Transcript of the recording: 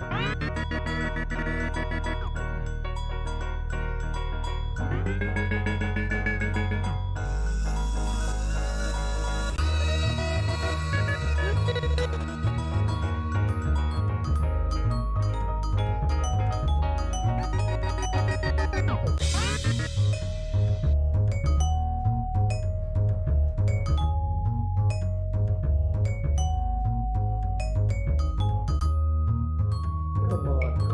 Bye. とこう